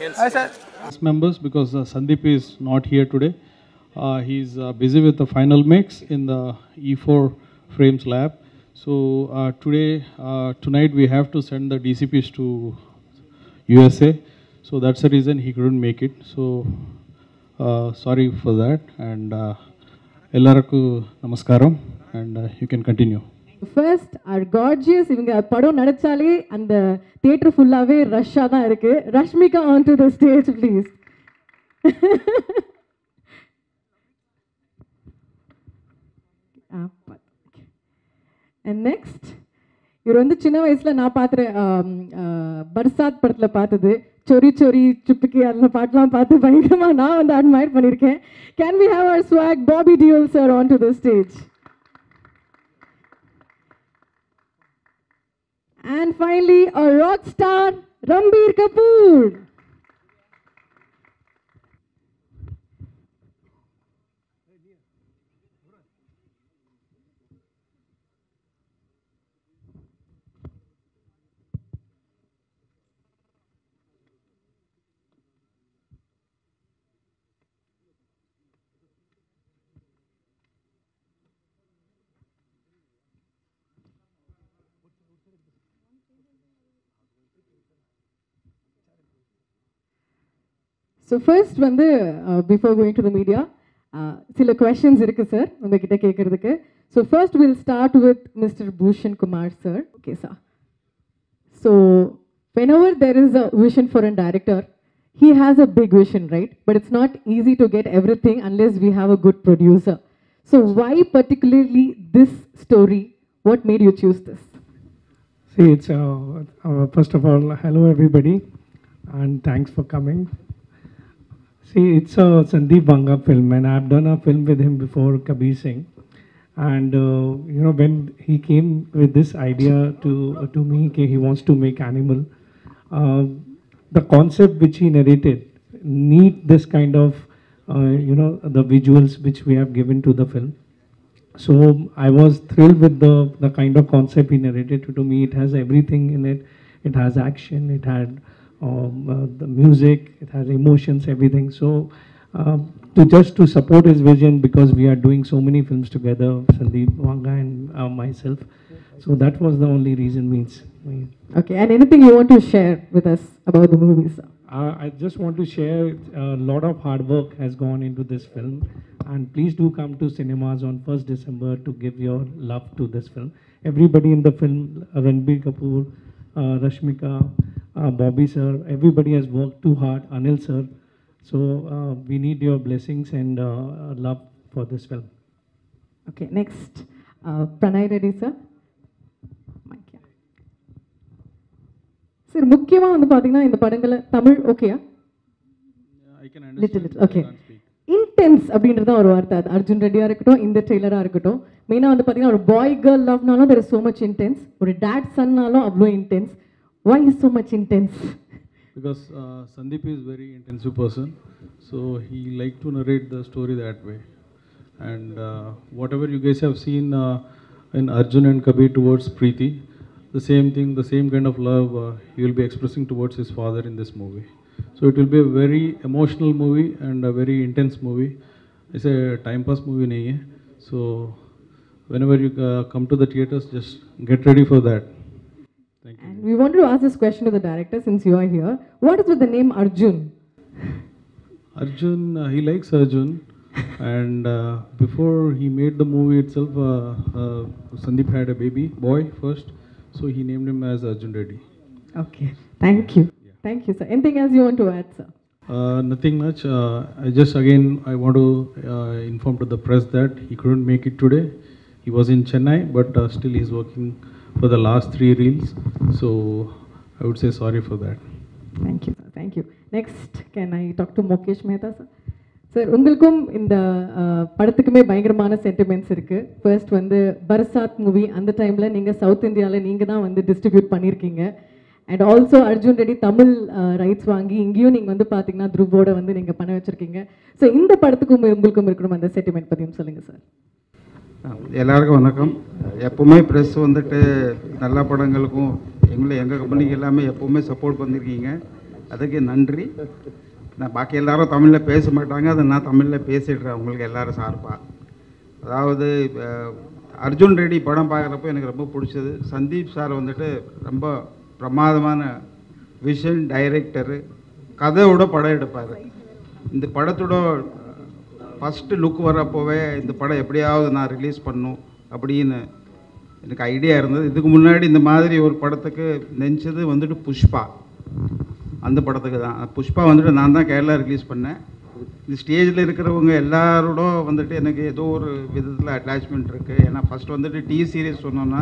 Hence Hi, sir. Members, because uh, Sandeep is not here today, uh, he's uh, busy with the final mix in the E4 frames lab. So uh, today, uh, tonight we have to send the DCPs to USA. So that's the reason he couldn't make it. So uh, sorry for that. And uh, namaskaram, and uh, you can continue. First our gorgeous இவங்க படம் நடிச்சாலே அந்த theatre ஃபுல்லாகவே ரஷ்ஷாக தான் இருக்கு. Rashmika on to the stage please and next இவர் வந்து சின்ன வயசில் நான் பார்த்துறேன் um, uh, பர்சாத் படத்தில் பார்த்தது. சொரி சொரி சுப்புக்கி அந்த பாட்டெலாம் பார்த்து பயங்கரமாக நான் வந்து அட்மயர் பண்ணியிருக்கேன். Can we have our swag Bobby Deol sir on to the stage And finally, a rock star, Ranbir Kapoor. So first வந்து before going to the media சில கொஷின்ஸ் இருக்கு சார் உங்ககிட்ட கேட்கறதுக்கு so first will start with mister Bhushan Kumar sir okay sir so whenever there is a vision for a director, he has a big vision, right? But it's not easy to get everything unless we have a good producer. So why particularly this story? What made you choose this? See, it's uh, uh, first of all, hello everybody, and thanks for coming. See, it's a Sandeep Vanga film, and I've done a film with him before, Kabir Singh. And uh, you know, when he came with this idea to to me, he wants to make animal. Uh, the concept which he narrated need this kind of uh, you know the visuals which we have given to the film. So I was thrilled with the the kind of concept he narrated to me. It has everything in it. It has action. It had um, uh, the music. It has emotions. Everything. So um, to just to support his vision because we are doing so many films together, Sandeep Vanga and uh, myself. So that was the only reason. Means. Okay, and anything you want to share with us about the movies? Uh, I just want to share a lot of hard work has gone into this film, and please do come to cinemas on 1st December to give your love to this film. Everybody in the film, uh, Ranbir Kapoor, uh, Rashmika, uh, Bobby sir, everybody has worked too hard. Anil sir, so uh, we need your blessings and uh, love for this film. Okay, next. Uh, Pranay Reddy sir. Sir முக்கியமாக வந்து பார்த்தீங்கன்னா இந்த படங்களை தமிழ் ஓகேயா little. Little okay. Intense அப்படின்றது தான் ஒரு வார்த்தை அது அர்ஜுன் ரெட்டியாக இருக்கட்டும் இந்த ட்ரெய்லராக இருக்கட்டும் மெயினாக வந்து பார்த்தீங்கன்னா ஒரு boy girl லவ்னாலும் there is so much intense ஒரு டேட் சன்னாலும் அவ்வளோ intense Why is so much intense? Because uh, Sandeep is very intensive person, so he likes to narrate the story that way. And uh, whatever you guys have seen uh, in Arjun and Kabir towards Preeti, the same thing, the same kind of love uh, he will be expressing towards his father in this movie. So it will be a very emotional movie and a very intense movie. It's a time pass movie nahi. So whenever you uh, come to the theaters, just get ready for that. Thank you. And we wanted to ask this question to the director since you are here. What is with the name Arjun? Arjun, uh, he likes Arjun, and uh, before he made the movie itself, uh, uh, Sandeep had a baby boy first, so he named him as Arjun Reddy. Okay, thank you. Thank you, sir. Anything else you want to add, sir? Uh, nothing much. Uh, I just again I want to uh, inform to the press that he couldn't make it today. He was in Chennai, but uh, still he's working for the last three reels. So I would say sorry for that. Thank you, sir. Thank you. Next, can I talk to Mokesh Mehta, sir? Sir உங்களுக்கும் இந்த படத்துக்குமே பயங்கரமான sentiments இருக்குது first வந்து Barsaat movie அந்த டைமில் நீங்கள் south இந்தியாவில் நீங்கள் தான் வந்து டிஸ்ட்ரிபியூட் பண்ணியிருக்கீங்க and also Arjun Reddy Tamil rights வாங்கி இங்கேயும் நீங்கள் வந்து பார்த்தீங்கன்னா துருவோட வந்து நீங்கள் பண்ண வச்சுருக்கீங்க ஸோ இந்த படத்துக்கும் உங்களுக்கும் இருக்கணும் அந்த சென்டிமெண்ட் பற்றியும் சொல்லுங்கள் சார் எல்லாருக்கும் வணக்கம். எப்போவுமே ப்ரெஸ் வந்துட்டு நல்ல படங்களுக்கும் எங்களை எங்கள் கம்பெனிக்கு எல்லாமே எப்போவுமே சப்போர்ட் பண்ணியிருக்கீங்க அதுக்கு நன்றி. நான் பாக்கி எல்லாரும் தமிழில் பேச மாட்டாங்க. அதை நான் தமிழில் பேசிடுறேன் உங்களுக்கு எல்லாரும் சார்பாக அதாவது அர்ஜுன் ரெட்டி படம் பார்க்குறப்போ எனக்கு ரொம்ப பிடிச்சது. சந்தீப் சார் வந்துட்டு ரொம்ப பிரமாதமான விஷன் டைரக்டரு கதையோட படம் எடுப்பார். இந்த படத்தோட ஃபஸ்ட்டு லுக் வரப்போவே இந்த படம் எப்படியாவது நான் ரிலீஸ் பண்ணும் அப்படின்னு எனக்கு ஐடியா இருந்தது. இதுக்கு முன்னாடி இந்த மாதிரி ஒரு படத்துக்கு நெஞ்சது வந்துட்டு புஷ்பா. அந்த படத்துக்கு தான். புஷ்பா வந்துட்டு நான் தான் கேரளா ரிலீஸ் பண்ணேன். இந்த ஸ்டேஜில் இருக்கிறவங்க எல்லாரோட வந்துட்டு எனக்கு ஏதோ ஒரு விதத்தில் அட்டாச்மெண்ட் இருக்குது ஏன்னா ஃபஸ்ட் வந்துட்டு டி சீரியஸ் சொன்னோன்னா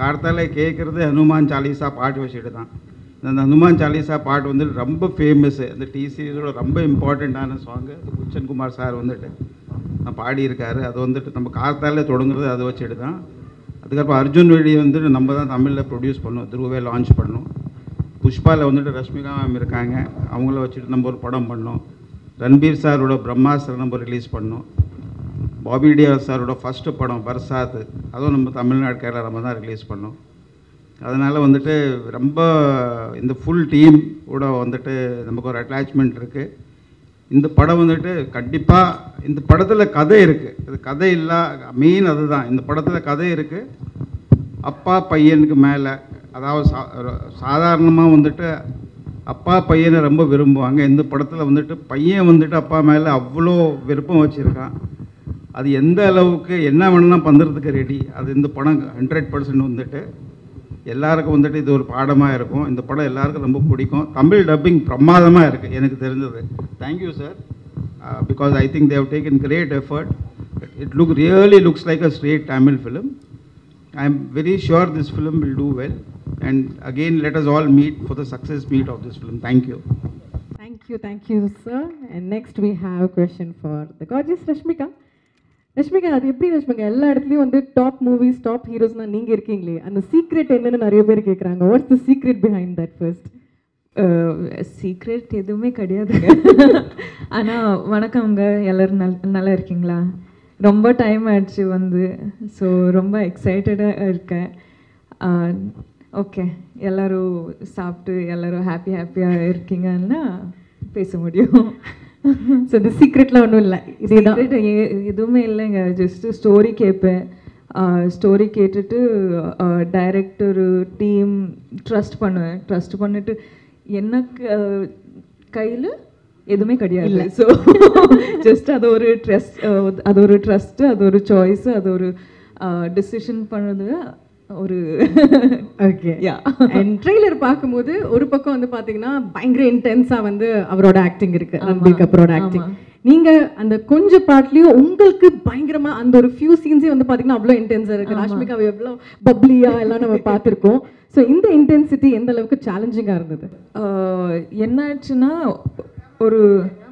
கார்த்தால கேட்குறது ஹனுமான் சாலிசா பாட்டு வச்சுட்டு தான். அந்த ஹனுமான் சாலிசா பாட்டு வந்துட்டு ரொம்ப ஃபேமஸ்ஸு அந்த டி சீரியஸோட ரொம்ப இம்பார்ட்டண்ட்டான சாங்கு குச்சன் குமார் சார் வந்துட்டு நான் பாடியிருக்காரு. அது வந்துட்டு நம்ம காத்தாலே தொடங்குறது அதை வச்சுட்டு தான். அதுக்கப்புறம் அர்ஜுன் வெடி வந்துட்டு நம்ம தான் தமிழில் ப்ரொடியூஸ் பண்ணோம் துருவே லான்ச் பண்ணோம் புஷ்பாவில் வந்துட்டு ரஷ்மிகா மேம் இருக்காங்க. அவங்கள வச்சுட்டு நம்ம ஒரு படம் பண்ணோம். ரன்பீர் சாரோட பிரம்மாஸ்திரம் நம்ம ரிலீஸ் பண்ணோம். பாபி டியார் சாரோட ஃபஸ்ட்டு படம் பர்சாத். அதுவும் நம்ம தமிழ்நாடு கேரளா நம்ம தான் ரிலீஸ் பண்ணோம். அதனால் வந்துட்டு ரொம்ப இந்த ஃபுல் டீம் கூட வந்துட்டு நமக்கு ஒரு அட்டாச்மெண்ட் இருக்குது இந்த படம் வந்துட்டு கண்டிப்பாக இந்த படத்தில் கதை இருக்குது இது கதை இல்லா மெயின் அதுதான். இந்த படத்தில் கதை இருக்குது அப்பா பையனுக்கு மேலே அதாவது சா சாதாரணமாக வந்துட்டு அப்பா பையனை ரொம்ப விரும்புவாங்க. இந்த படத்தில் வந்துட்டு பையன் வந்துட்டு அப்பா மேலே அவ்வளோ விருப்பம் வச்சுருக்கான். அது எந்த அளவுக்கு என்ன வேணும்னா பண்ணுறதுக்கு ரெடி அது இந்த படம் ஹண்ட்ரட் பர்சன்ட் வந்துட்டு எல்லாருக்கும் வந்துட்டு இது ஒரு பாடமாக இருக்கும் இந்த படம் எல்லாருக்கும் ரொம்ப பிடிக்கும் தமிழ் டப்பிங் பிரமாதமாக இருக்குது எனக்கு தெரிஞ்சது thank you sir because I think they've taken great effort it look really looks like a straight Tamil film I am very sure this film will do well and again let us all meet for the success meet of this film thank you Thank you, thank you, sir. And next we have a question for the gorgeous Rashmika. Rashmika அது எப்படி ரஷ்மிகா? எல்லா இடத்துலையும் வந்து top movies top ஹீரோஸ்னா நீங்க இருக்கீங்களே. அந்த secret என்னன்னு நிறைய பேர் கேட்குறாங்க what's the secret behind that first secret எதுவுமே கிடையாதுங்க ஆனால் வணக்கம்ங்க எல்லோரும் நல் நல்லா இருக்கீங்களா? ரொம்ப டைம் ஆயிடுச்சு வந்து. ஸோ ரொம்ப எக்ஸைட்டடாக இருக்கேன். ஓகே எல்லோரும் சாப்பிட்டு எல்லோரும் ஹாப்பி ஹாப்பியாக இருக்கீங்கன்னா பேச முடியும். ஸோ இந்த சீக்ரெட்லாம் ஒன்றும் இல்லை. இதேதான். எதுவுமே இல்லைங்க. ஜஸ்ட்டு ஸ்டோரி கேட்பேன். ஸ்டோரி கேட்டுட்டு டைரக்டர் டீம் ட்ரஸ்ட் பண்ணுவேன். ட்ரஸ்ட் பண்ணிட்டு எனக்கு கையில் எதுவுமே கிடையாது. ஸோ ஜஸ்ட் அது ஒரு ட்ரஸ்ட் அது ஒரு ட்ரஸ்ட்டு அது ஒரு சாய்ஸ் அது ஒரு டிசிஷன் பண்ணது. ஒரு ஓகே Yeah. அண்ட் ட்ரெய்லர் பார்க்கும்போது ஒரு பக்கம் வந்து பாத்தீங்கன்னா பயங்கர இன்டென்ஸா வந்து அவரோட ஆக்டிங் இருக்கு ரன்பீர் கபூரோட ஆக்டிங் நீங்க அந்த கொஞ்ச பாட்லயும் உங்களுக்கு பயங்கரமா அந்த ஒரு ஃபியூ சீன்ஸே வந்து பாத்தீங்கன்னா அவ்வளோ இன்டென்ஸா இருக்கு. ராஷ்மிகா எவ்வளோ பப்ளியா எல்லாம் நம்ம பார்த்திருக்கோம். ஸோ இந்த இன்டென்சிட்டி எந்த அளவுக்கு சேலஞ்சிங்கா இருந்தது? ஆஹ் என்னாச்சுன்னா ஒரு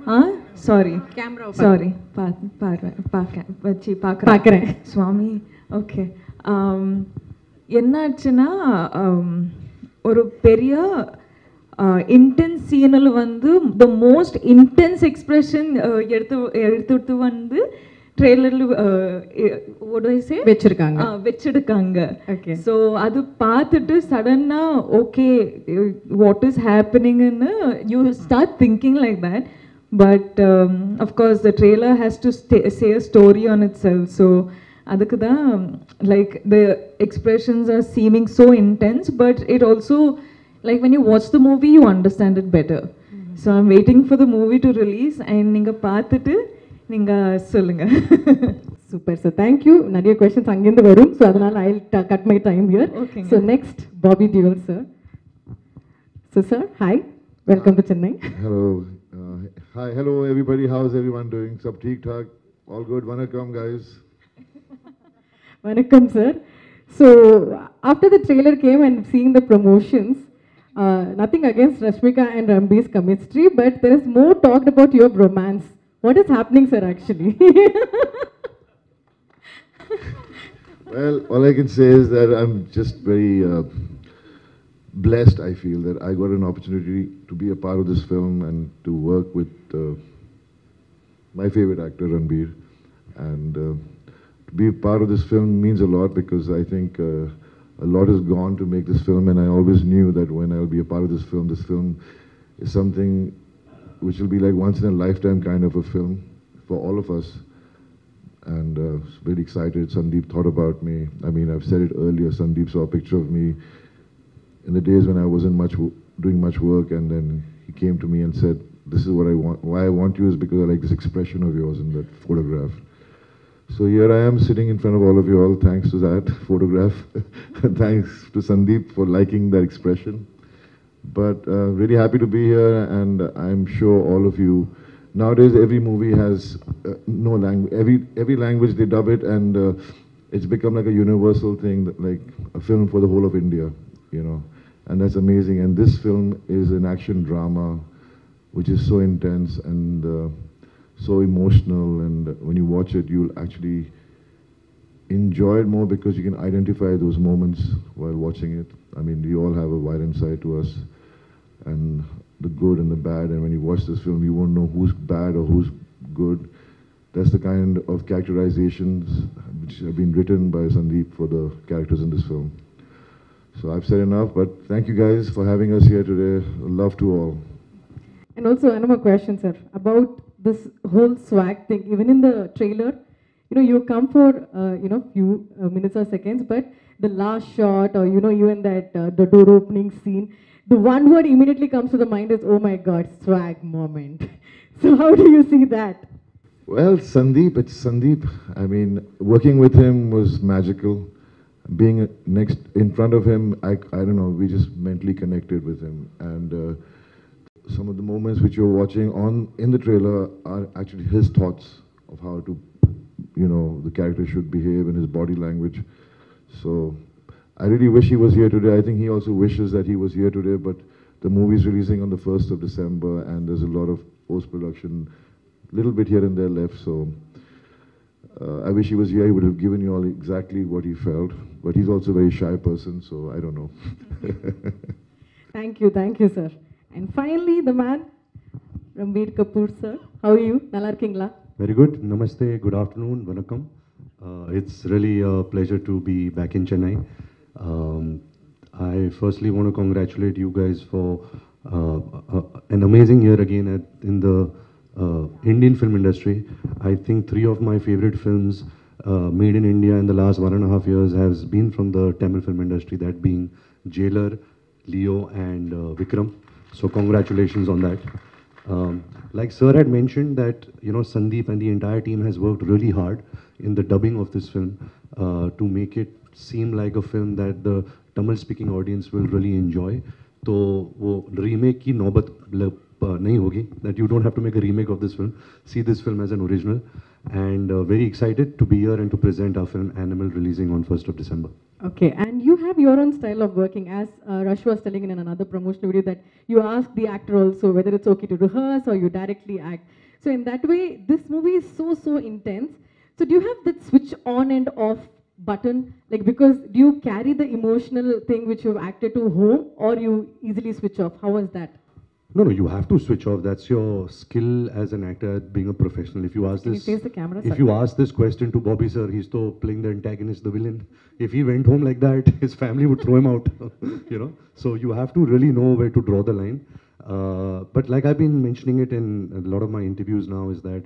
ஆ சாரி வை சாரி பா பாடுறேன் பார்க்க வச்சு பார்க்குறேன் பார்க்கறேன். சுவாமி ஓகே என்னாச்சுன்னா ஒரு பெரிய இன்டென்ஸ் சீனில் வந்து த மோஸ்ட் இன்டென்ஸ் எக்ஸ்பிரஷன் எடுத்து எடுத்துட்டு வந்து ட்ரெய்லரில் சே வச்சிருக்காங்க. வச்சிருக்காங்க. Okay. ஸோ அது பார்த்துட்டு சடனாக okay what is ஹேப்பனிங்னு you start thinking like that but of course the trailer has to say a story on itself so அதுக்கு தான் like the expressions are seeming so intense but it also like when you watch the movie you understand it better so I'm waiting for the movie to release and நீங்கள் பார்த்துட்டு நீங்கள் சொல்லுங்கள் super sir thank you நிறைய questions அங்கேருந்து வரும் so அதனால ஐ cut my time here Okay. So next Bobby Deol sir so sir hi welcome to Chennai Hello. Uh, hi, hello everybody. How's everyone doing? Sab theek thak? All good? Vanakkam sir. So after the trailer came and seeing the promotions, uh, nothing against Rashmika and Ranbir's chemistry, but there is more talked about your romance. What is happening, sir, actually? well, all I can say is that I'm just very uh, blessed, I feel, that I got an opportunity to be a part of this film and to work with uh, my favorite actor, Ranbir. And uh, be part of this film means a lot because I think uh, a lot has gone to make this film, and I always knew that when I'll be a part of this film, this film is something which will be like once in a lifetime kind of a film for all of us and uh, very excited. Sandeep thought about me. I mean, I've said it earlier. Sandeep saw a picture of me in the days when I wasn't much doing much work, and then he came to me and said, "This is what I want. Why I want you is because I like this expression of yours in that photograph." So here I am sitting in front of all of you all, thanks to that photograph. thanks to Sandeep for liking that expression. But uh, really happy to be here, and I'm sure all of you. Nowadays, every movie has uh, no language. Every every language they dub it, and uh, it's become like a universal thing, that, like a film for the whole of India, you know. And that's amazing. And this film is an action drama, which is so intense and uh, so emotional. And when you watch it, you'll actually enjoy it more because you can identify those moments while watching it. I mean, we all have a violent side to us, and the good and the bad. And when you watch this film, you won't know who's bad or who's good. That's the kind of characterizations which have been written by Sandeep for the characters in this film. So I've said enough, but thank you guys for having us here today. Love to all. And also another question, sir, about this whole swag thing. Even in the trailer, you know, you come for uh, you know few uh, minutes or seconds, but the last shot, or you know, even that uh, the door opening scene, the one word immediately comes to the mind is, "Oh my God, swag moment." so how do you see that? Well, Sandeep, it's Sandeep. I mean, working with him was magical. Being next in front of him, I, I don't know, we just mentally connected with him. And uh, some of the moments which you're watching on in the trailer are actually his thoughts of how to, you know, the character should behave and his body language. So I really wish he was here today. I think he also wishes that he was here today, but the movie's releasing on the 1st of December and there's a lot of post-production, little bit here and there left, so uh, I wish he was here. He would have given you all exactly what he felt, but he's also a very shy person, so I don't know. Thank you, thank you, sir. And finally, the man, Ranbir Kapoor, sir. How are you? Nalar Very good. Namaste. Good afternoon. Vanakkam. Uh, it's really a pleasure to be back in Chennai. Um, I firstly want to congratulate you guys for uh, uh, an amazing year again in the Indian film industry. I think three of my favorite films made in India in the last one and a half years have been from the Tamil film industry, that being Jailer, Leo and Vikram. So congratulations on that. Um, like Sir had mentioned that you know Sandeep and the entire team has worked really hard in the dubbing of this film uh, to make it seem like a film that the Tamil-speaking audience will really enjoy. तो वो remake की नौबत मतलब, uh, नहीं होगी that you don't have to make a remake of this film. See this film as an original, and uh, very excited to be here and to present our film Animal releasing on 1st of December. Have your own style of working, as uh, Rush was telling in another promotional video that you ask the actor also whether it's okay to rehearse or you directly act. So in that way, this movie is so so intense. So do you have that switch on and off button? Like because do you carry the emotional thing which you've acted to home, or you easily switch off? How was that? No, no, you have to switch off. That's your skill as an actor, being a professional. If you ask Can you this, face the camera, if sir? you ask this question to Bobby sir, he's still playing the antagonist, the villain. If he went home like that, his family would throw him out. you know, so you have to really know where to draw the line. Uh, but like I've been mentioning it in a lot of my interviews now, is that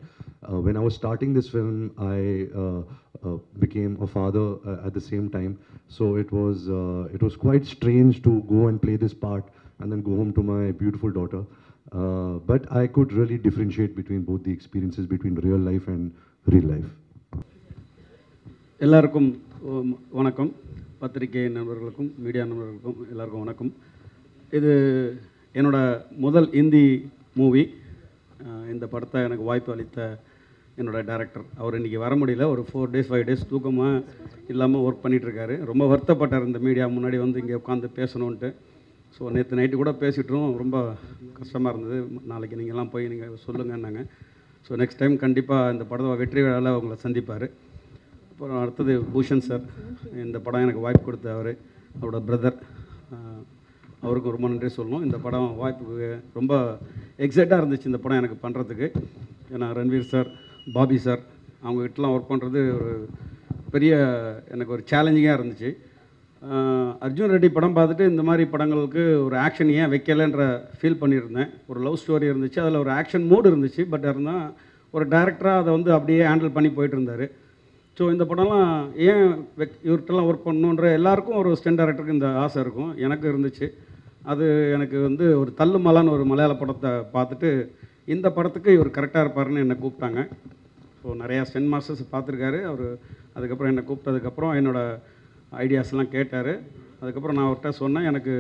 uh, when I was starting this film, I uh, uh, became a father uh, at the same time. So it was uh, it was quite strange to go and play this part and then go home to my beautiful daughter. Uh, but I could really differentiate between both the experiences between real life and real life. எல்லாருக்கும் வணக்கம். பத்திரிகை நண்பர்களுக்கும் media நண்பர்களுக்கும் எல்லாருக்கும் வணக்கம். இது என்னோட முதல் இந்தி மூவி. இந்த படத்தை எனக்கு வாய்ப்பு அளித்த என்னோட டைரக்டர் அவர் இன்றைக்கி வர முடியல. ஒரு ஃபோர் டேஸ் ஃபைவ் டேஸ் தூக்கமாக இல்லாமல் ஒர்க் பண்ணிகிட்ருக்காரு ரொம்ப வருத்தப்பட்டார் இந்த மீடியா முன்னாடி வந்து இங்கே உட்காந்து பேசணுன்ட்டு ஸோ நேற்று நைட்டு கூட பேசிட்டுருவோம் ரொம்ப கஷ்டமாக இருந்தது. நாளைக்கு நீங்கள்லாம் போய் நீங்கள் சொல்லுங்கன்னாங்க. ஸோ நெக்ஸ்ட் டைம் கண்டிப்பாக இந்த படத்தை வெற்றி விழாவில் உங்களை சந்திப்பார். அப்புறம் அடுத்தது பூஷன் சார் இந்த படம் எனக்கு வாய்ப்பு கொடுத்த அவர். அவரோட பிரதர் அவருக்கும் ரொம்ப நன்றி சொல்லணும். இந்த படம் வாய்ப்பு ரொம்ப எக்ஸைட்டாக இருந்துச்சு இந்த படம் எனக்கு பண்ணுறதுக்கு ஏன்னா ரன்வீர் சார் பாபி சார் அவங்ககிட்டலாம் ஒர்க் பண்ணுறது ஒரு பெரிய எனக்கு ஒரு சேலஞ்சிங்காக இருந்துச்சு. அர்ஜுன் ரெட்டி படம் பார்த்துட்டு இந்த மாதிரி படங்களுக்கு ஒரு ஆக்ஷன் ஏன் வைக்கலைன்ற ஃபீல் பண்ணியிருந்தேன். ஒரு லவ் ஸ்டோரி இருந்துச்சு அதில் ஒரு ஆக்ஷன் மூடு இருந்துச்சு பட் இருந்தால் ஒரு டேரக்டராக அதை வந்து அப்படியே ஹேண்டில் பண்ணி போயிட்டு இருந்தார் ஸோ இந்த படம்லாம் ஏன் வெக் இவர்கிட்டலாம் ஒர்க் பண்ணணுன்ற எல்லாருக்கும் ஒரு ஸ்டென் டேரக்டருக்கு இந்த ஆசை இருக்கும். எனக்கு இருந்துச்சு. அது எனக்கு வந்து ஒரு தள்ளுமலான்னு ஒரு மலையாள படத்தை பார்த்துட்டு இந்த படத்துக்கு இவர் கரெக்டாக இருப்பாருன்னு என்னை கூப்பிட்டாங்க. ஸோ நிறையா ஸ்டென் மாஸ்டர்ஸ் பார்த்துருக்காரு. அவர் அதுக்கப்புறம் என்னை கூப்பிட்டதுக்கப்புறம் என்னோட ஐடியாஸ்லாம் கேட்டார். அதுக்கப்புறம் நான் அவர்கிட்ட சொன்னேன் எனக்கு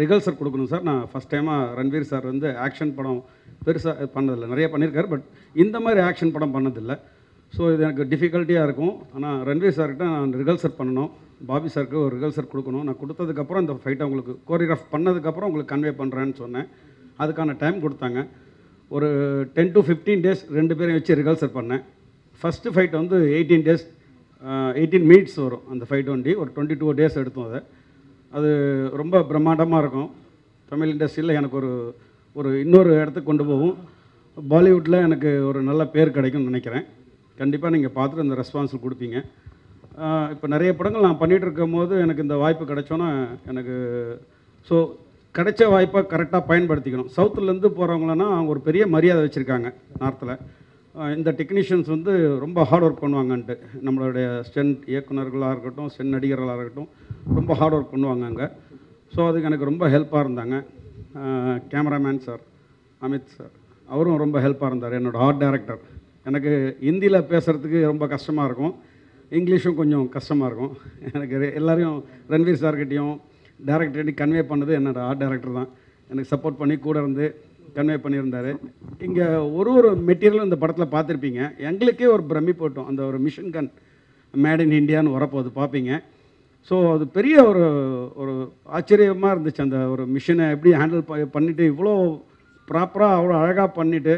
ரிகல்சர் கொடுக்கணும் சார். நான் ஃபஸ்ட் டைமாக ரன்வீர் சார் வந்து ஆக்ஷன் படம் பெருசாக பண்ணதில்லை. நிறைய பண்ணியிருக்காரு பட் இந்த மாதிரி ஆக்ஷன் படம் பண்ணதில்லை. ஸோ இது எனக்கு டிஃபிகல்ட்டியாக இருக்கும். ஆனால் ரன்வீர் சார்கிட்ட நான் ரிகல்சர் பண்ணணும். பாபி சாருக்கு ஒரு ரிகல்சர் கொடுக்கணும். நான் கொடுத்ததுக்கப்புறம் இந்த ஃபைட்டை உங்களுக்கு கோரியோகிராஃப் பண்ணதுக்கப்புறம் உங்களுக்கு கன்வே பண்ணுறேன்னு சொன்னேன். அதுக்கான டைம் கொடுத்தாங்க. ஒரு டென் டு ஃபிஃப்டீன் டேஸ் ரெண்டு பேரையும் வச்சு ரிகல்சர் பண்ணேன். ஃபஸ்ட்டு ஃபைட் வந்து எயிட்டீன் டேஸ் எயிட்டீன் மினிட்ஸ் வரும் அந்த ஃபைவ் டுவெண்ட்டி ஒரு டுவெண்ட்டி டூ டேஸ் எடுத்தோம் அதை. அது ரொம்ப பிரம்மாண்டமாக இருக்கும். தமிழ் இண்டஸ்ட்ரியில் எனக்கு ஒரு ஒரு இன்னொரு இடத்துக்கு கொண்டு போகும். பாலிவுட்டில் எனக்கு ஒரு நல்ல பேர் கிடைக்கும்னு நினைக்கிறேன். கண்டிப்பாக நீங்கள் பார்த்துட்டு அந்த ரெஸ்பான்ஸ் கொடுப்பீங்க. இப்போ நிறைய படங்கள் நான் பண்ணிகிட்டு இருக்கும் போது எனக்கு இந்த வாய்ப்பு கிடைச்சோன்னா எனக்கு ஸோ கிடைச்ச வாய்ப்பை கரெக்டாக பயன்படுத்திக்கணும். சவுத்துலேருந்து போகிறவங்களன்னா அவங்க ஒரு பெரிய மரியாதை வச்சுருக்காங்க நார்த்தில் இந்த டெக்னீஷியன்ஸ் வந்து ரொம்ப ஹார்ட் ஒர்க் பண்ணுவாங்கன்ட்டு. நம்மளுடைய ஸ்டென்ட் இயக்குனர்களாக இருக்கட்டும் ஸ்டென்ட் நடிகர்களாக இருக்கட்டும் ரொம்ப ஹார்ட் ஒர்க் பண்ணுவாங்க அங்கே. ஸோ அதுக்கு எனக்கு ரொம்ப ஹெல்ப்பாக இருந்தாங்க. கேமராமேன் சார் அமித் சார் அவரும் ரொம்ப ஹெல்ப்பாக இருந்தார் என்னோட ஆர்ட் டைரக்டர் எனக்கு ஹிந்தியில் பேசுகிறதுக்கு ரொம்ப கஷ்டமாக இருக்கும். இங்கிலீஷும் கொஞ்சம் கஷ்டமாக இருக்கும். எனக்கு எல்லோரையும் ரன்வீர் சார்கிட்டையும் டேரக்டர்கிட்டையும் கன்வே பண்ணது என்னோட ஆர்ட் டைரக்டர் தான். எனக்கு சப்போர்ட் பண்ணி கூட இருந்து கன்வே பண்ணியிருந்தார். இங்கே ஒரு ஒரு மெட்டீரியலும் இந்த படத்தில் பார்த்துருப்பீங்க. எங்களுக்கே ஒரு பிரமி போட்டோம். அந்த ஒரு மிஷின் கன் மேட் இன் இண்டியான்னு வரப்போகுது பார்ப்பீங்க. ஸோ அது பெரிய ஒரு ஒரு ஆச்சரியமாக இருந்துச்சு. அந்த ஒரு மிஷினை எப்படி ஹேண்டில் பண்ணிவிட்டு இவ்வளோ ப்ராப்பராக அவ்வளோ அழகாக பண்ணிவிட்டு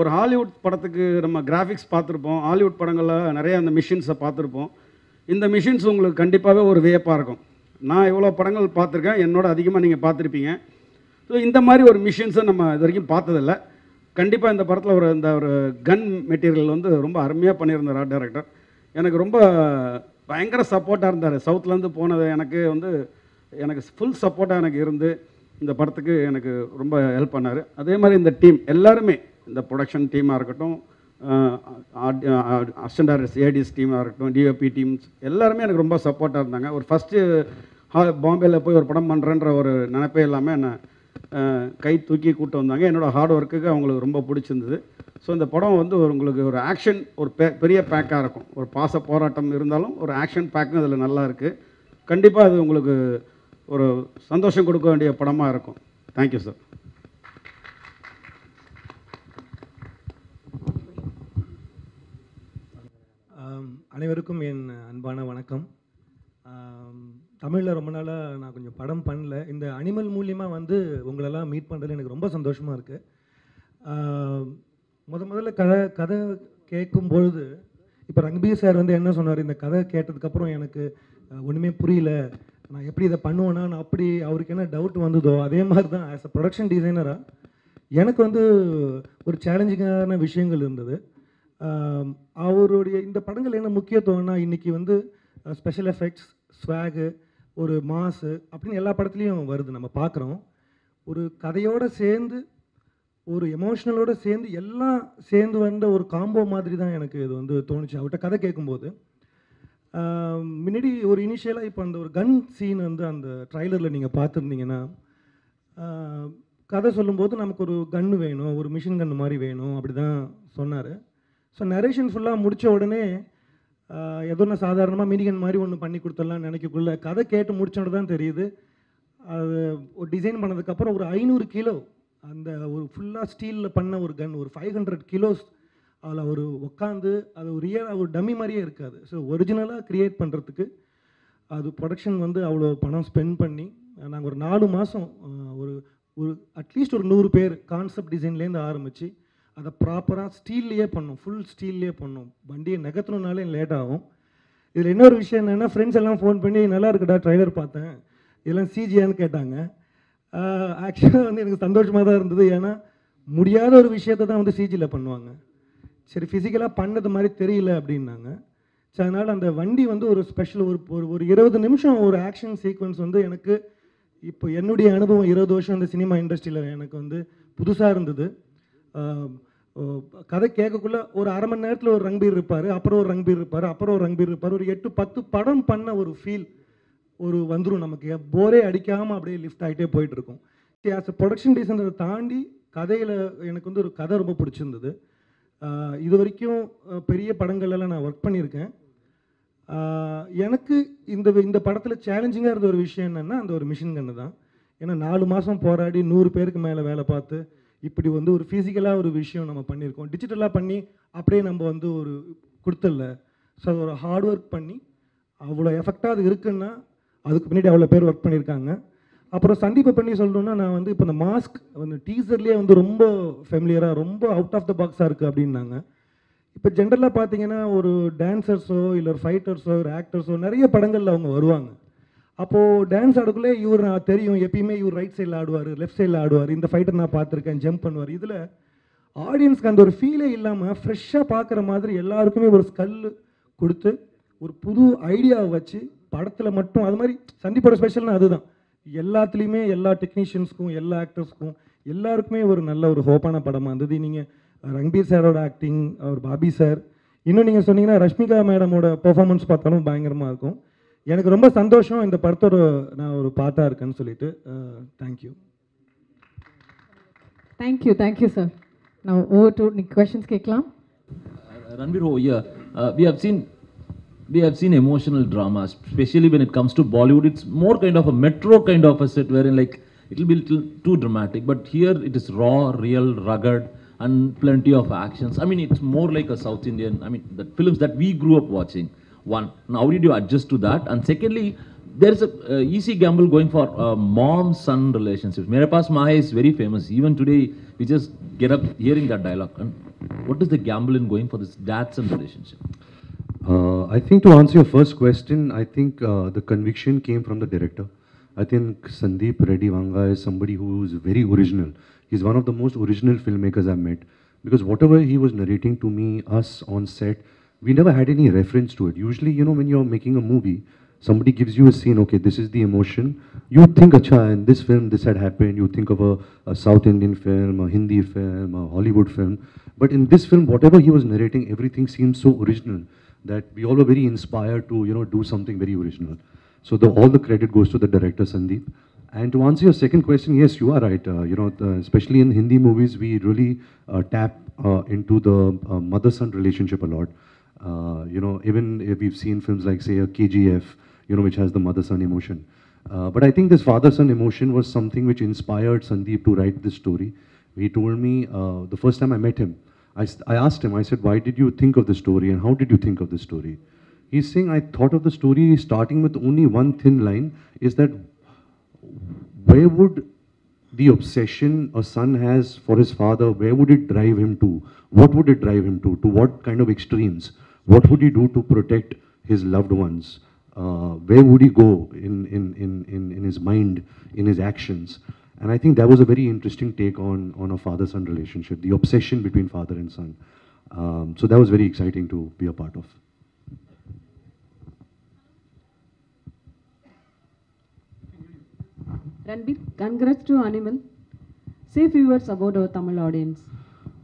ஒரு ஹாலிவுட் படத்துக்கு நம்ம கிராஃபிக்ஸ் பார்த்துருப்போம். ஹாலிவுட் படங்களில் நிறைய அந்த மிஷின்ஸை பார்த்துருப்போம். இந்த மிஷின்ஸ் உங்களுக்கு கண்டிப்பாகவே ஒரு வியப்பாக இருக்கும். நான் இவ்வளோ படங்கள் பார்த்துருக்கேன். என்னோட அதிகமாக நீங்கள் பார்த்துருப்பீங்க. ஸோ இந்த மாதிரி ஒரு மிஷின்ஸை நம்ம இது வரைக்கும் பார்த்ததில்ல. கண்டிப்பாக இந்த படத்தில் ஒரு இந்த ஒரு கன் மெட்டீரியல் வந்து ரொம்ப அருமையாக பண்ணியிருந்தார் ஆர்ட் டைரக்டர் எனக்கு ரொம்ப பயங்கர சப்போர்ட்டாக இருந்தார். சவுத்துலேருந்து போனது எனக்கு வந்து எனக்கு ஃபுல் சப்போர்ட்டாக எனக்கு இருந்து இந்த படத்துக்கு எனக்கு ரொம்ப ஹெல்ப் பண்ணார். அதே மாதிரி இந்த டீம் எல்லாருமே இந்த ப்ரொடக்ஷன் டீமாக இருக்கட்டும் அசிஸ்டன்ட் ஏடிஸ் ஏடிஎஸ் டீமாக இருக்கட்டும் டிஓபி டீம்ஸ் எல்லாருமே எனக்கு ரொம்ப சப்போர்ட்டாக இருந்தாங்க. ஒரு ஃபஸ்ட்டு பாம்பேயில் போய் ஒரு படம் பண்ணுறேன்ற ஒரு நினைப்பே இல்லாமல் என்னை கை தூக்கி கூட்டு வந்தாங்க. என்னோடய ஹார்ட் ஒர்க்குக்கு அவங்களுக்கு ரொம்ப பிடிச்சிருந்தது. ஸோ இந்த படம் வந்து ஒரு உங்களுக்கு ஒரு ஆக்ஷன் ஒரு பெ பெரிய பேக்காக இருக்கும். ஒரு பாச போராட்டம் இருந்தாலும் ஒரு ஆக்ஷன் பேக்கும் அதில் நல்லா இருக்குது கண்டிப்பாக அது உங்களுக்கு ஒரு சந்தோஷம் கொடுக்க வேண்டிய படமாக இருக்கும். தேங்க்யூ சார் அனைவருக்கும் என் அன்பான வணக்கம். தமிழில் ரொம்ப நாளாக நான் கொஞ்சம் படம் பண்ணல. இந்த அனிமல் மூலியமாக வந்து உங்களெல்லாம் மீட் பண்ணுறதுல எனக்கு ரொம்ப சந்தோஷமாக இருக்குது முத முதல்ல கதை கதை கேட்கும் பொழுது இப்போ ரங்பீர் சார் வந்து என்ன சொன்னார்? இந்த கதை கேட்டதுக்கப்புறம் எனக்கு ஒன்றுமே புரியல. நான் எப்படி இதை பண்ணுவேன்னா நான் அப்படி அவருக்கு என்ன டவுட் வந்ததோ அதே மாதிரி தான் ஆஸ் அ ப்ரொடக்ஷன் டிசைனராக எனக்கு வந்து ஒரு சேலஞ்சிங்கான விஷயங்கள் இருந்தது. அவருடைய இந்த படங்கள் என்ன முக்கியத்துவம்னா இன்றைக்கி வந்து ஸ்பெஷல் எஃபெக்ட்ஸ் ஸ்வாகு ஒரு மாசு அப்படின்னு எல்லா படத்துலையும் வருது. நம்ம பார்க்குறோம் ஒரு கதையோடு சேர்ந்து ஒரு எமோஷ்னலோடு சேர்ந்து எல்லாம் சேர்ந்து வந்த ஒரு காம்போ மாதிரி தான் எனக்கு இது வந்து தோணுச்சு. அவர்கிட்ட கதை கேட்கும்போது முன்னாடி ஒரு இனிஷியலாக இப்போ அந்த ஒரு கன் சீன் வந்து அந்த ட்ரைலரில் நீங்கள் பார்த்துருந்தீங்கன்னா கதை சொல்லும்போது நமக்கு ஒரு கன்று வேணும் ஒரு மிஷின் கன்று மாதிரி வேணும் அப்படி தான் சொன்னார். ஸோ நரேஷன் ஃபுல்லாக முடித்த உடனே ஏதோ நான் சாதாரணமாக மினிகன் மாதிரி ஒன்று பண்ணி கொடுத்துடலாம் நினைக்கக்குள்ள கதை கேட்டு முடிச்சோன்னு தான் தெரியுது. அது ஒரு டிசைன் பண்ணதுக்கப்புறம் ஒரு ஐநூறு கிலோ அந்த ஒரு ஃபுல்லாக ஸ்டீலில் பண்ண ஒரு கன் ஒரு ஃபைவ் ஹண்ட்ரட் கிலோஸ் அதில் ஒரு உட்காந்து அது ஒரு ரியல் ஒரு டம்மி மாதிரியே இருக்காது. ஸோ ஒரிஜினலாக க்ரியேட் பண்ணுறதுக்கு அது ப்ரொடக்ஷன் வந்து அவ்வளோ பணம் ஸ்பெண்ட் பண்ணி நாங்கள் ஒரு நாலு மாதம் ஒரு ஒரு அட்லீஸ்ட் ஒரு நூறு பேர் கான்செப்ட் டிசைன்லேருந்து ஆரம்பித்து அதை ப்ராப்பராக ஸ்டீல்லையே பண்ணும். ஃபுல் ஸ்டீல்லையே பண்ணும். வண்டியை நகர்த்தணுனாலே லேட் ஆகும். இதில் இன்னொரு விஷயம் என்னென்னா ஃப்ரெண்ட்ஸ் எல்லாம் ஃபோன் பண்ணி நல்லா இருக்குடா ட்ரைலர் பார்த்தேன். இதெல்லாம் சிஜியான்னு கேட்டாங்க. ஆக்சுவலாக வந்து எனக்கு சந்தோஷமாக தான் இருந்தது. ஏன்னா முடியாத ஒரு விஷயத்தை தான் வந்து சிஜியில் பண்ணுவாங்க. சரி ஃபிசிக்கலாக பண்ணது மாதிரி தெரியல அப்படின்னாங்க. ஸோ அதனால் அந்த வண்டி வந்து ஒரு ஸ்பெஷல் ஒரு ஒரு ஒரு இருபது நிமிஷம் ஒரு ஆக்ஷன் சீக்வன்ஸ் வந்து எனக்கு இப்போ என்னுடைய அனுபவம் இருபது வருஷம் இந்த சினிமா இண்டஸ்ட்ரியில் எனக்கு வந்து புதுசாக இருந்தது. கதை கேட்கக்குள்ள ஒரு அரை மணி நேரத்தில் ஒரு ரங்பீர் இருப்பார் அப்புறம் ஒரு ரங்பீர் இருப்பார் அப்புறம் ஒரு ரங்பீர் இருப்பார். ஒரு எட்டு பத்து படம் பண்ண ஒரு ஃபீல் ஒரு வந்துடும் நமக்கு. போரே அடிக்காமல் அப்படியே லிஃப்ட் ஆகிட்டே போயிட்டு இருக்கும் ஆஸ் அ ப்ரொடக்ஷன் டிசைனரை தாண்டி கதையில் எனக்கு வந்து ஒரு கதை ரொம்ப பிடிச்சிருந்தது. இது வரைக்கும் பெரிய படங்கள்லாம் நான் ஒர்க் பண்ணியிருக்கேன். எனக்கு இந்த இந்த படத்தில் சேலஞ்சிங்காக இருந்த ஒரு விஷயம் என்னென்னா அந்த ஒரு மிஷின் கன்று தான். ஏன்னா நாலு மாதம் போராடி நூறு பேருக்கு மேலே வேலை பார்த்து இப்படி வந்து ஒரு ஃபிசிக்கலாக ஒரு விஷயம் நம்ம பண்ணியிருக்கோம். டிஜிட்டலாக பண்ணி அப்படியே நம்ம வந்து ஒரு கொடுத்துடல. ஸோ அது ஒரு ஹார்ட் ஒர்க் பண்ணி அவ்வளோ எஃபெக்டாக அது இருக்குன்னா அதுக்கு பின்னாடி அவ்வளோ பேர் ஒர்க் பண்ணியிருக்காங்க. அப்புறம் சந்தீப்பை பண்ணி சொல்லணும்னா நான் வந்து இப்போ இந்த மாஸ்க் வந்து டீசர்லேயே வந்து ரொம்ப ஃபெமிலியராக ரொம்ப அவுட் ஆஃப் த பாக்ஸாக இருக்குது அப்படின்னாங்க. இப்போ ஜென்ரலாக பார்த்தீங்கன்னா ஒரு டான்சர்ஸோ இல்லை ஒரு ஃபைட்டர்ஸோ ஒரு ஆக்டர்ஸோ நிறைய படங்களில் அவங்க வருவாங்க. அப்போது டான்ஸ் ஆடக்குள்ளே இவர் நான் தெரியும் எப்பயுமே இவர் ரைட் சைடில் ஆடுவார் லெஃப்ட் சைடில் ஆடுவார். இந்த ஃபைட்டர் நான் பார்த்துருக்கேன் ஜம்ப் பண்ணுவார். இதில் ஆடியன்ஸ்க்கு அந்த ஒரு ஃபீலே இல்லாமல் ஃப்ரெஷ்ஷாக பார்க்குற மாதிரி எல்லாருக்குமே ஒரு ஸ்கல் கொடுத்து ஒரு புது ஐடியாவை வச்சு படத்தில் மட்டும் அது மாதிரி சந்திப்போட ஸ்பெஷல்னா அதுதான். எல்லாத்துலேயுமே எல்லா டெக்னீஷியன்ஸ்க்கும் எல்லா ஆக்டர்ஸ்க்கும் எல்லாருக்குமே ஒரு நல்ல ஒரு ஹோப்பான படமாக இருந்தது. நீங்கள் ரங்பீர் சாரோட ஆக்டிங் அவர் பாபி சார் இன்னும் நீங்கள் சொன்னீங்கன்னா ரஷ்மிகா மேடமோட பெர்ஃபார்மன்ஸ் பார்த்தாலும் பயங்கரமாக இருக்கும். எனக்கு ரொம்ப சந்தோஷம் இந்த படத்தோட நான் ஒரு பாட்டாக இருக்கேன்னு சொல்லிட்டு தேங்க்யூ தேங்க்யூ தேங்க்யூ சார் நான் ஓவர் டு நீ கொஷின்ஸ் கேட்கலாம் Ranbir over here, uh, we have seen we have seen emotional dramas, especially when it comes to Bollywood. It's more kind of a metro kind of a set wherein like it'll be little too dramatic, but here it is raw, real, rugged, and plenty of actions. I mean, it's more like a South Indian. I mean, the films that we grew up watching. One, now how did you adjust to that? And secondly, there's a uh, easy gamble going for uh, mom-son relationships. Mere Mahe is very famous. Even today, we just get up hearing that dialogue. And what is the gamble in going for this dad-son relationship? Uh, I think to answer your first question, I think uh, the conviction came from the director. I think Sandeep Reddy Vanga is somebody who is very original. He's one of the most original filmmakers I've met. Because whatever he was narrating to me, us on set, we never had any reference to it. Usually, you know, when you're making a movie, somebody gives you a scene, okay, this is the emotion. You think, acha, in this film, this had happened. You think of a, a South Indian film, a Hindi film, a Hollywood film. But in this film, whatever he was narrating, everything seemed so original that we all were very inspired to, you know, do something very original. So the, all the credit goes to the director, Sandeep. And to answer your second question, yes, you are right. Uh, you know, the, especially in Hindi movies, we really uh, tap uh, into the uh, mother-son relationship a lot. Uh, you know, even if we've seen films like, say, a KGF, you know, which has the mother-son emotion. Uh, but I think this father-son emotion was something which inspired Sandeep to write this story. He told me uh, the first time I met him, I asked him, I said, why did you think of the story and how did you think of the story? He's saying, I thought of the story starting with only one thin line, is that where would the obsession a son has for his father, where would it drive him to? What would it drive him to? To what kind of extremes? What would he do to protect his loved ones? Uh, where would he go in, in, in, in, in his mind, in his actions? And I think that was a very interesting take on, on a father-son relationship, the obsession between father and son. Um, so that was very exciting to be a part of. Ranbir, congrats to Animal. Say few words about our Tamil audience.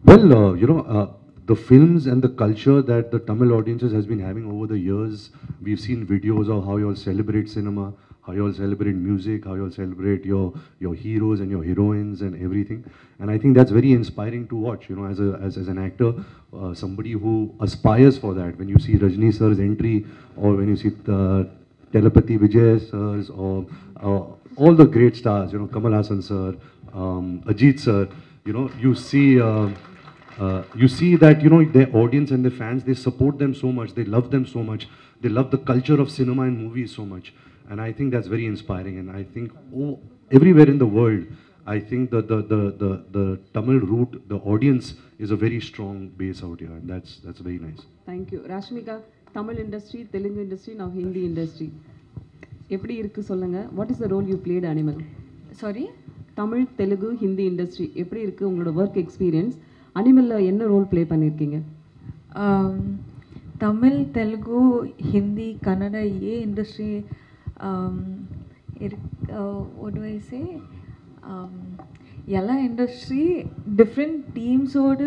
Well, uh, you know, uh, the films and the culture that the Tamil audiences has been having over the years, we've seen videos of how you all celebrate cinema, how you all celebrate music, how you all celebrate your your heroes and your heroines and everything. And I think that's very inspiring to watch. You know, as a as, as an actor, uh, somebody who aspires for that. When you see Rajni sir's entry, or when you see the Thalapathy Vijay sirs, or uh, all the great stars, you know, Kamal Haasan sir, um, Ajit sir, you know, you see. Uh, uh, you see that you know their audience and their fans they support them so much they love them so much they love the culture of cinema and movies so much and i think that's very inspiring and i think oh, everywhere in the world i think the the, the, the, the tamil root the audience is a very strong base out here and that's that's very nice Thank you. Rashmika, Tamil industry, Telugu industry, now Hindi industry. எப்படி இருக்கு சொல்லுங்க what is the role you plate animal sorry Tamil Telugu Hindi industry எப்படி இருக்கு உங்களோட work experience அனிமலில் என்ன role play பண்ணியிருக்கீங்க um, Tamil Telugu Hindi Kannada ஏ industry ஒட் வயசே எல்லா இண்டஸ்ட்ரி டிஃப்ரெண்ட் டீம்ஸோடு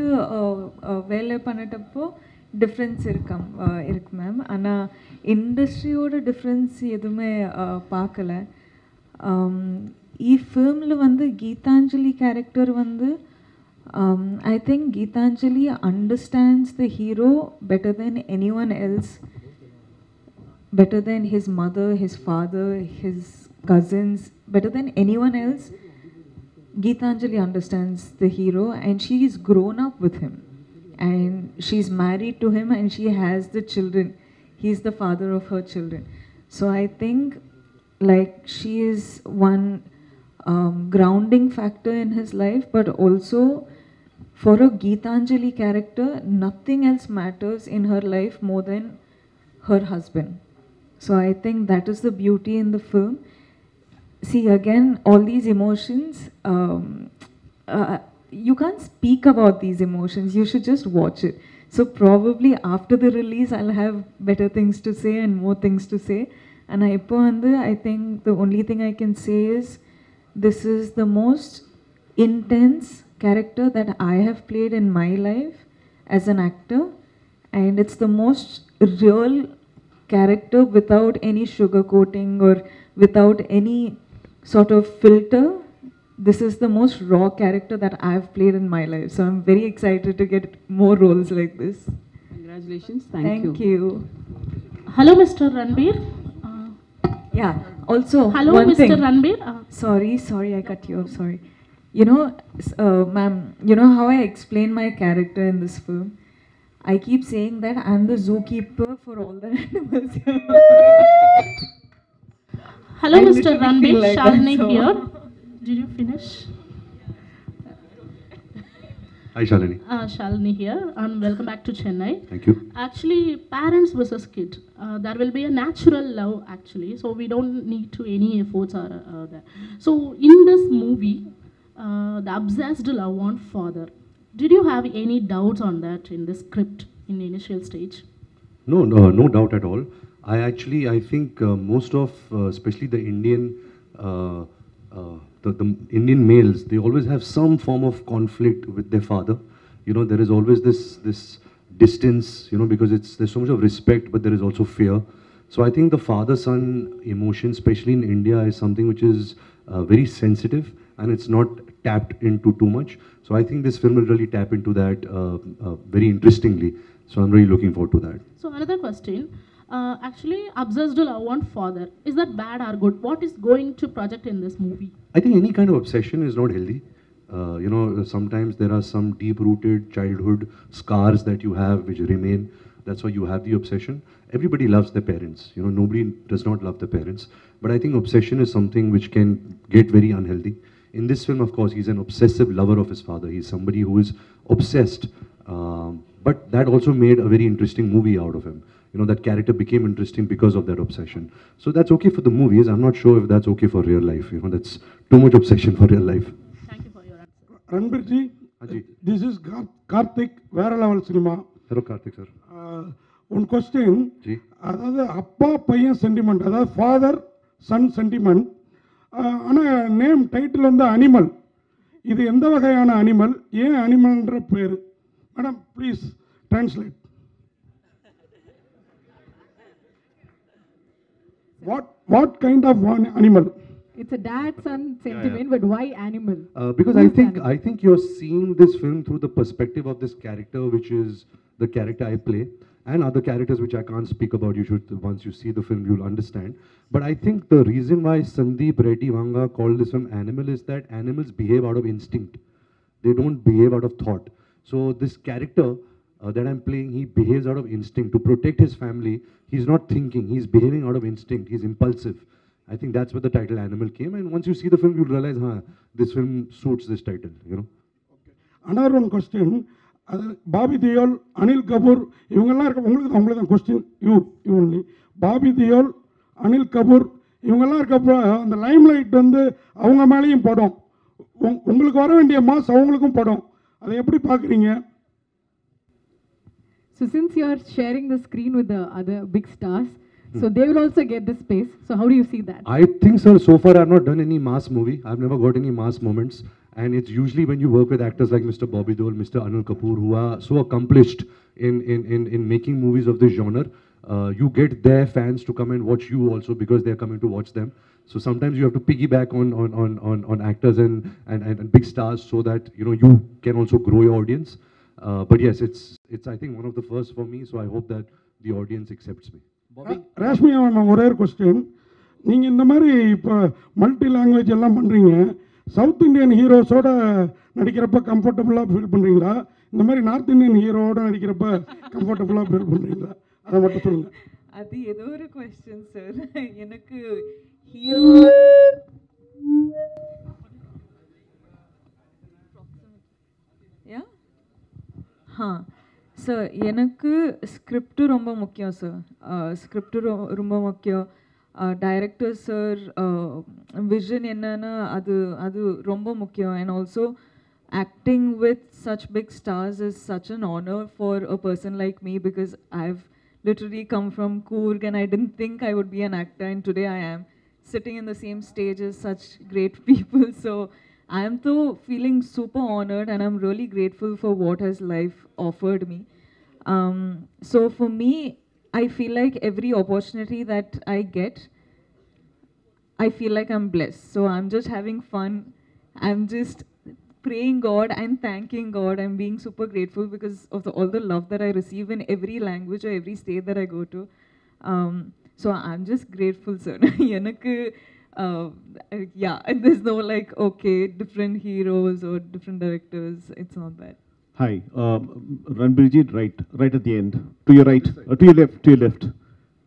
வேலை பண்ணிட்டப்போ டிஃப்ரென்ஸ் இருக்கம் uh, இருக்கு மேம் ஆனால் இண்டஸ்ட்ரியோட டிஃப்ரென்ஸ் எதுவுமே uh, பார்க்கல. Um, இ ஃபிலிமில் வந்து கீதாஞ்சலி கேரக்டர் வந்து um, I think Geetanjali understands the hero better than anyone else, better than his mother, his father, his cousins, better than anyone else. Geetanjali understands the hero and she is grown up with him. And she's married to him and she has the children. He's the father of her children. So I think like she is one um, grounding factor in his life, but also for a Geetanjali character, nothing else matters in her life more than her husband. So I think that is the beauty in the film. See, again, all these emotions, um, uh, you can't speak about these emotions. You should just watch it. So probably after the release, I'll have better things to say and more things to say. And I think the only thing I can say is this is the most intense character that I have played in my life as an actor, and it's the most real character without any sugarcoating or without any sort of filter. This is the most raw character that I've played in my life. So I'm very excited to get more roles like this. Congratulations. Thank, Thank you. you. Hello, Mr. Ranbir. Uh, Yeah. Also, Hello, one Mr. thing. Ranbir. Uh, Sorry, sorry, I cut you off. Sorry. You know, uh, ma'am, you know how I explain my character in this film? I keep saying that I'm the zookeeper for all the animals. hello, I Mr. literally Ranbir. like that, Shalini so- here. Did you finish? hi shalini Uh, Shalini here, and welcome back to Chennai. thank you Actually, parents versus kid. Uh, there will be a natural love, actually. So we don't need to any efforts are uh, there. So in this movie, uh, the obsessed love on father. Did you have any doubts on that in the script in the initial stage? No, no, no doubt at all. I actually, I think uh, most of, uh, especially the Indian, uh, uh, the, the Indian males, they always have some form of conflict with their father. You know, there is always this this distance. You know, because it's there's so much of respect, but there is also fear. So I think the father-son emotion, especially in India, is something which is uh, very sensitive and it's not tapped into too much. So I think this film will really tap into that uh, uh, very interestingly. So I'm really looking forward to that. So another question. Uh, actually, obsessed love one father. Is that bad or good? What is going to project in this movie? I think any kind of obsession is not healthy. Uh, you know, sometimes there are some deep-rooted childhood scars that you have which remain. That's why you have the obsession. Everybody loves their parents. You know, nobody does not love their parents. But I think obsession is something which can get very unhealthy. In this film, of course, he's an obsessive lover of his father. He's somebody who is obsessed. Um, but that also made a very interesting movie out of him. You know, that character became interesting because of that obsession. So that's okay for the movies. I'm not sure if that's okay for real life. You know, that's too much obsession for real life. ரன்பர்ஜி this is Karthik வேற level cinema Hello, Karthik sir. One question G. அதாவது அப்பா பையன் sentiment அதாவது father son sentiment ஆனால் name title வந்து animal இது எந்த வகையான அனிமல் ஏன் அனிமல்ன்ற பேர் madam please translate what what kind of animal It's a dad-son sentiment, but why animal? Uh, because I think I think you're seeing this film through the perspective of this character, which is the character I play, and other characters which I can't speak about. You should once you see the film, you'll understand. But I think the reason why Sandeep Reddy Vanga called this film Animal is that animals behave out of instinct. They don't behave out of thought. So this character uh, that I'm playing, he behaves out of instinct to protect his family. He's not thinking. He's behaving out of instinct. He's impulsive. I think that's where the title Animal came. And once you see the film, you'll realize, huh, this film suits this title, you know. Okay. Another one question. அது Bobby Deol Anil Kapoor இவங்கெல்லாம் இருக்க உங்களுக்கு தான் உங்களுக்கு தான் question you you only Bobby Deol Anil Kapoor இவங்கெல்லாம் இருக்கப்போ அந்த லைம் லைட் வந்து அவங்க மேலேயும் படம் உங்- உங்களுக்கு வர வேண்டிய மாஸ் அவங்களுக்கும் படம் அதை எப்படி பார்க்குறீங்க So since you are sharing the screen with the other big stars, so they will also get the space. So how do you see that? I think, sir, so far I've not done any mass movie. I've never got any mass moments. And it's usually when you work with actors like Mr. Bobby Deol, Mr. Anil Kapoor, who are so accomplished in, in, in, in making movies of this genre, uh, you get their fans to come and watch you also because they're coming to watch them. So sometimes you have to piggyback on, on, on, on, on actors and, and, and, and big stars so that, you know, you can also grow your audience. Uh, but yes, it's, it's, I think, one of the first for me. So I hope that the audience accepts me. Reshmi ma'am ஒரே ஒரு question நீங்கள் இந்த மாதிரி இப்போ multi language எல்லாம் பண்ணுறீங்க south Indian ஹீரோஸோட நடிக்கிறப்ப கம்ஃபர்டபுளாக ஃபீல் பண்ணுறீங்களா இந்த மாதிரி நார்த் இந்தியன் ஹீரோவோட நடிக்கிறப்ப கம்ஃபர்டபுளாக ஃபீல் பண்ணுறீங்களா அதை மட்டும் சொல்லுங்கள் அது ஏதோ ஒரு கொஸ்டின் சார் எனக்கு ஹீரோ யா ஹா சார் எனக்கு ஸ்கிரிப்டு ரொம்ப முக்கியம் சார் uh, ஸ்கிரிப்டு ரொம்ப முக்கியம். டைரக்டர் சார் விஷன் என்னன்னா அது அது ரொம்ப முக்கியம் and also acting with such big stars is such an honor for a person like me because I've literally come from Coorg and I didn't think I would be an actor and today I am sitting in the same stage as such great people. So I am so feeling super honored and I'm really grateful for what has life offered me. Um, so for me, I feel like every opportunity that I get, I feel like I'm blessed. So I'm just having fun. I'm just praying God and thanking God. I'm being super grateful because of the, all the love that I receive in every language or every state that I go to. Um, so I'm just grateful, sir. uh, yeah, and there's no like, okay, different heroes or different directors. It's not that. Hi, um, Ranbirji, right, right at the end. To your right, uh, to your left, to your left.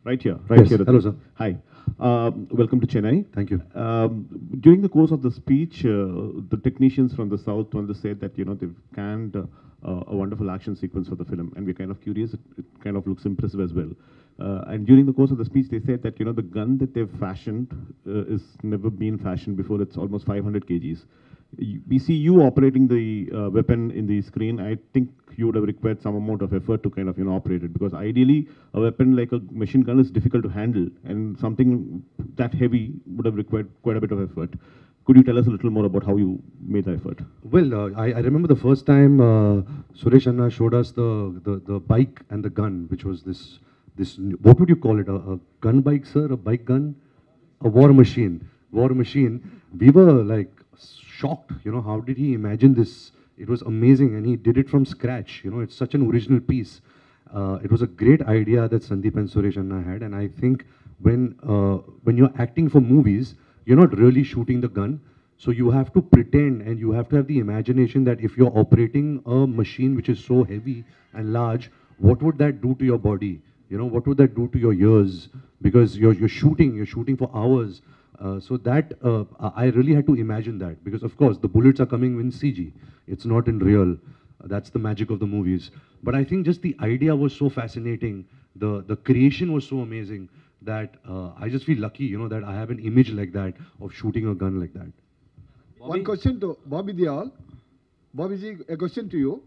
Right here, right Yes, here. hello, sir. Hi. Um, welcome to Chennai. Thank you. Um, during the course of the speech, uh, the technicians from the south to say that you know they've canned uh, uh, a wonderful action sequence for the film, and we're kind of curious. It, it kind of looks impressive as well. Uh, and during the course of the speech, they said that you know the gun that they've fashioned uh, is never been fashioned before. It's almost 500 kgs. We see you operating the uh, weapon in the screen. I think you would have required some amount of effort to kind of you know operate it because ideally a weapon like a machine gun is difficult to handle, and something that heavy would have required quite a bit of effort. Could you tell us a little more about how you made the effort? Well, uh, I, I remember the first time uh, Suresh Anna showed us the, the, the bike and the gun, which was this this, what would you call it? A, a gun bike, sir? A bike gun? A war machine. War machine. We were like shocked, you know, how did he imagine this? It was amazing and he did it from scratch. You know, it's such an original piece. Uh, it was a great idea that Sandeep and Suresh Anna had, and I think when uh, when you're acting for movies, you're not really shooting the gun. So you have to pretend and you have to have the imagination that if you're operating a machine which is so heavy and large, what would that do to your body? You know, what would that do to your ears? Because you're, you're shooting, you're shooting for hours. Uh, so that, uh, I really had to imagine that. Because of course, the bullets are coming in CG. It's not in real. Uh, that's the magic of the movies. But I think just the idea was so fascinating. The, the creation was so amazing that uh, I just feel lucky, you know, that I have an image like that of shooting a gun like that. One question to Bobby Deol. Bobby ji, a question to you.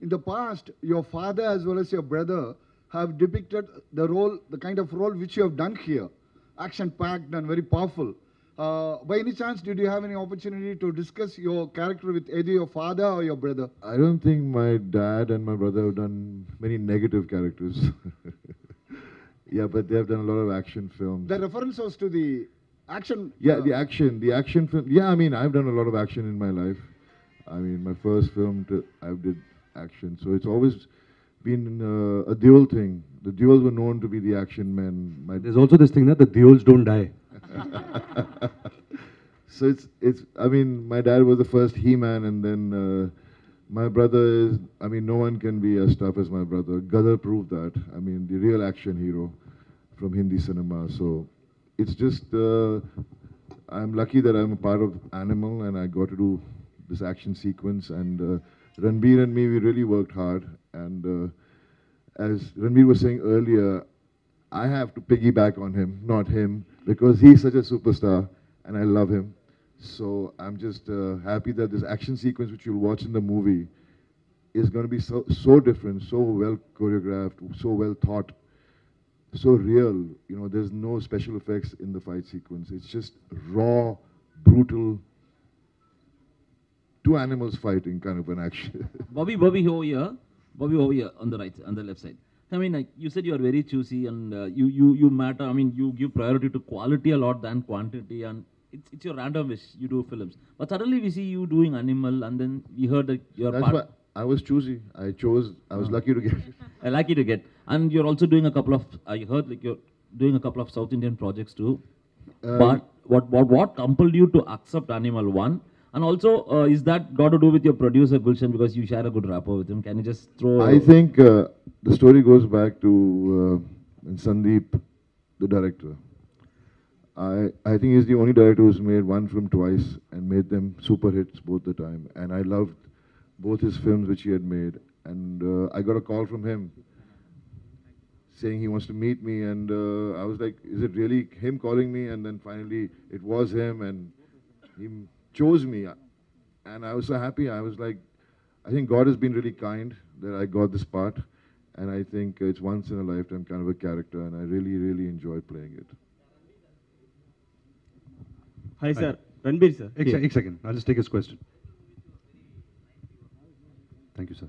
In the past, your father as well as your brother have depicted the role, the kind of role which you have done here, action-packed and very powerful. Uh, by any chance, did you have any opportunity to discuss your character with either your father or your brother? I don't think my dad and my brother have done many negative characters. yeah, but they have done a lot of action films. The reference was to the action. Yeah, uh, the action, the action film. Yeah, I mean, I've done a lot of action in my life. I mean, my first film, to, I did action, so it's always been uh, a dual thing. The Deols were known to be the action men. My There's also this thing that the Deols don't die. so it's it's. I mean, my dad was the first He-Man, and then uh, my brother is. I mean, no one can be as tough as my brother. Gadar proved that. I mean, the real action hero from Hindi cinema. So it's just. Uh, I'm lucky that I'm a part of Animal, and I got to do this action sequence. And uh, Ranbir and me, we really worked hard. And uh, as Ranbir was saying earlier, I have to piggyback on him, not him, because he's such a superstar and I love him. So I'm just uh, happy that this action sequence, which you'll watch in the movie, is going to be so, so different, so well choreographed, so well thought, so real. You know, there's no special effects in the fight sequence. It's just raw, brutal, two animals fighting kind of an action. Bobby, Bobby over here, Bobby over here on the right, on the left side. I mean, like you said, you are very choosy and uh, you you you matter. I mean, you give priority to quality a lot than quantity, and it's it's your random wish. You do films, but suddenly we see you doing Animal, and then we heard that you're That's part. why I was choosy. I chose. I was Oh. lucky to get. I you to get, and you're also doing a couple of. I heard like you're doing a couple of South Indian projects too. Uh, but what what what compelled you to accept Animal One? And also, uh, is that got to do with your producer Gulshan because you share a good rapport with him? Can you just throw? I think uh, the story goes back to uh, Sandeep, the director. I I think he's the only director who's made one film twice and made them super hits both the time. And I loved both his films which he had made. And uh, I got a call from him saying he wants to meet me, and uh, I was like, "Is it really him calling me?" And then finally, it was him, and he chose me, and I was so happy. I was like, I think God has been really kind that I got this part, and I think it's once in a lifetime kind of a character, and I really, really enjoyed playing it. Hi, sir. Ranbir, sir. Ek, Here. ek second. I'll just take his question. Thank you, sir.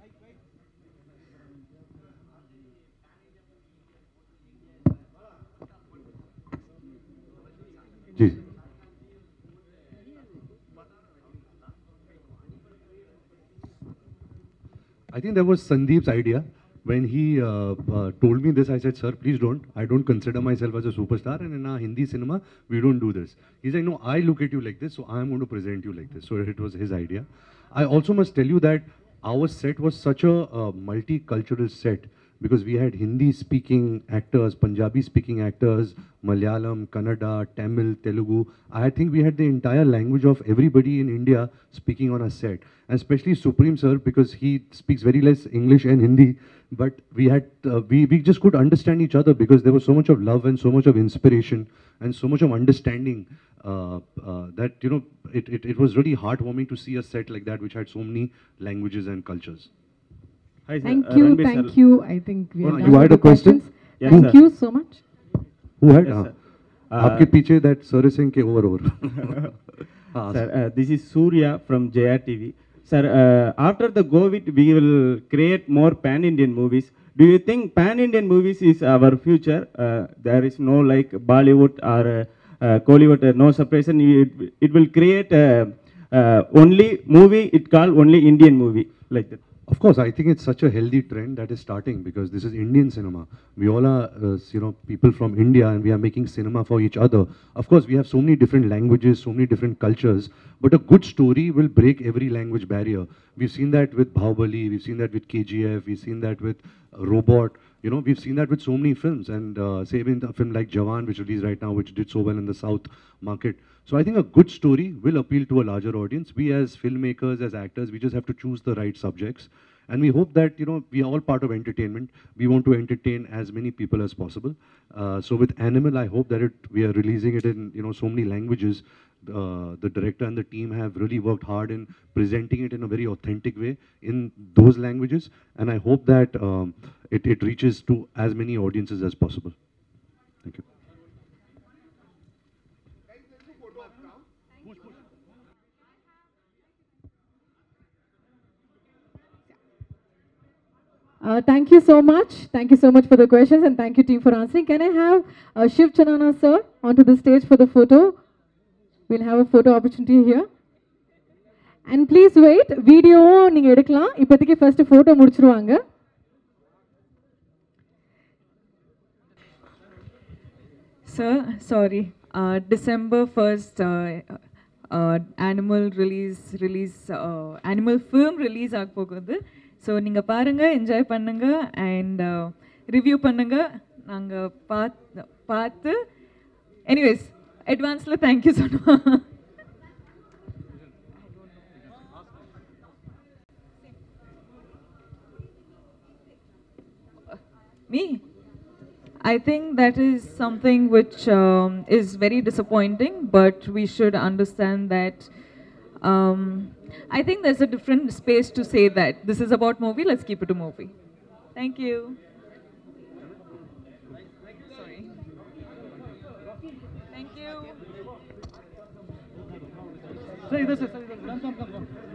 Ji I think that was Sandeep's idea. When he uh, uh, told me this, I said, Sir, please don't. I don't consider myself as a superstar, and in our Hindi cinema, we don't do this. He's like, No, I look at you like this, so I'm going to present you like this. So it was his idea. I also must tell you that our set was such a uh, multicultural set because we had Hindi speaking actors, Punjabi speaking actors, Malayalam, Kannada, Tamil, Telugu. I think we had the entire language of everybody in India speaking on a set. Especially Supreme Sir because he speaks very less English and Hindi. But we had, uh, we, we just could understand each other because there was so much of love and so much of inspiration and so much of understanding uh, uh, that, you know, it, it, it was really heartwarming to see a set like that which had so many languages and cultures. Hi, sir. Thank Uh, you, Ranbir, thank sir. you. I think we Oh, are you done had with a the question? questions. Yes, thank sir. you so much. Who had? Yes, हाँ. sir. Uh, आपके पीछे that Sir Singh के over over. हाँ, Sir, uh, this is Surya from JR TV. Sir, uh, after the COVID, we will create more pan-Indian movies. Do you think pan-Indian movies is our future? Uh, there is no like Bollywood or uh, uh, Kollywood, uh, no separation. It, it will create uh, uh, only movie. It called only Indian movie like that. Of course, I think it's such a healthy trend that is starting because this is Indian cinema. We all are, uh, you know, people from India and we are making cinema for each other. Of course, we have so many different languages, so many different cultures, but a good story will break every language barrier. We've seen that with Bahubali, we've seen that with KGF, we've seen that with uh, Robot. You know, we've seen that with so many films, and uh, say even a film like Jawan, which released right now, which did so well in the South market. So I think a good story will appeal to a larger audience. We as filmmakers, as actors, we just have to choose the right subjects. And we hope that, you know, we are all part of entertainment. We want to entertain as many people as possible. Uh, so with Animal, I hope that it, we are releasing it in, you know, so many languages. Uh, the director and the team have really worked hard in presenting it in a very authentic way in those languages. And I hope that um, it, it reaches to as many audiences as possible. Thank you. Uh, thank you so much. Thank you so much for the questions and thank you team for answering. Can I have uh, Shiv Chanana sir onto the stage for the photo? We'll have a photo opportunity here. And please wait. video நீங்க எடுக்கலாம் இப்போதைக்கு first photo முடிச்சிருவாங்க Sir, sorry. Uh, December 1st, uh, uh, animal release, release, uh, animal film release ஆக போகுது so நீங்கள் பாருங்கள் enjoy பண்ணுங்க and review பண்ணுங்க நாங்கள் பார்த்து பார்த்து எனிவேஸ் அட்வான்ஸில் தேங்க்யூ சொன்னோம் Me? I think that is something which um, is very disappointing, but we should understand that. Um, I think there's a different space to say that. This is about movie, let's keep it a movie. Thank you. Thank you. This this. Come, come, come, come.